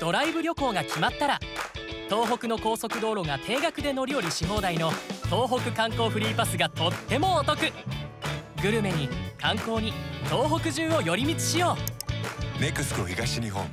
ドライブ旅行が決まったら東北の高速道路が定額で乗り降りし放題の東北観光フリーパスがとってもお得。グルメに観光に東北中を寄り道しよう。ネクスコ東日本。